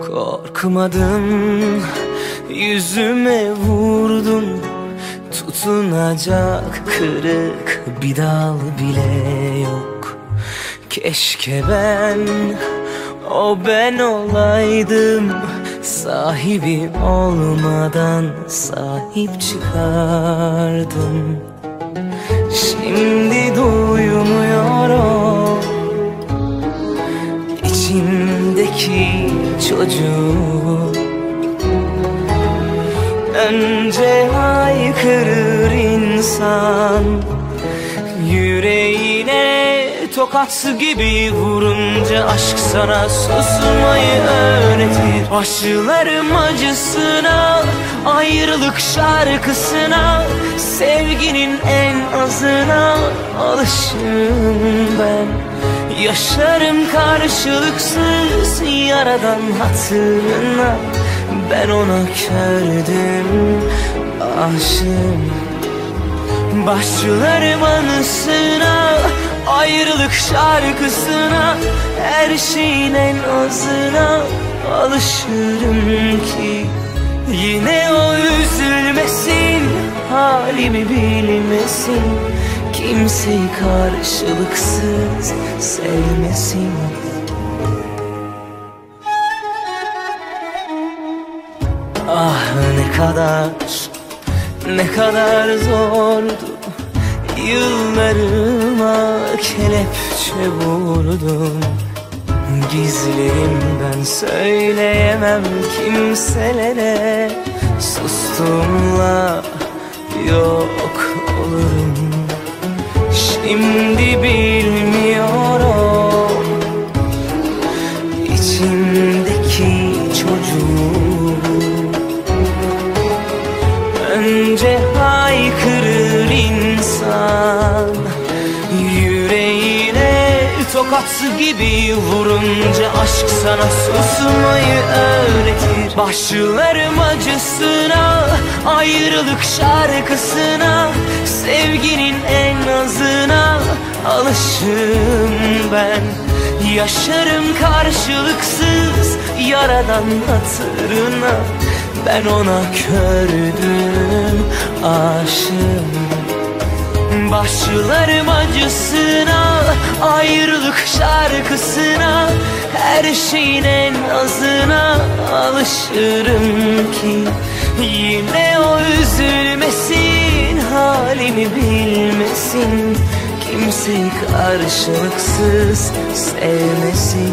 Korkmadım yüzüme vurdun. Tutunacak kırık bir dal bile yok. Keşke ben o ben olaydım. Sahibi olmadan sahip çıkardım. Şimdi duymuyorum. İçimdeki çocuğu. Önce haykırır insan Yüreğine tokat gibi vurunca Aşk sana susmayı öğretir. Aşılarım acısına Ayrılık şarkısına Sevginin en azına Alışım ben Yaşarım karşılıksız Yaradan hatırına. Ben ona kördüm Aşığım. Başlarım anısına Ayrılık şarkısına Her şeyin en azına Alışırım ki. Yine o üzülmesin Halimi bilmesin Kimseyi karşılıksız sevmesin. Ah ne kadar ne kadar zordu. Yıllarıma kelepçe vurdum Gizlerimden söyleyemem kimselere. Sustumla yok olurum Şimdi bilmiyorum. İçimdeki çocuğu. Önce haykırır insan. Yüreğine tokat gibi vurunca Aşk sana susmayı öğretir. Başlarım acısına Ayrılık şarkısına Sevginin en azına Alışım ben. Yaşarım karşılıksız Yaradan hatırına. Ben ona kördüm aşığım. Başlarım acısına Ayrılık şarkısına. Her şeyin en azına Alışırım ki Yine bilmesin Kimseyi karşılıksız sevmesin